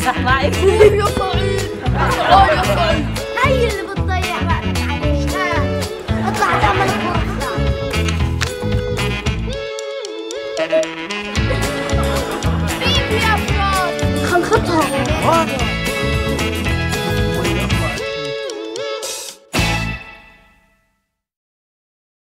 بمزح معك يا سعيد يا سعيد. هي اللي بتضيع وقتك عليه اطلع تعمل فرصة. بيبي يا فراد خلخطها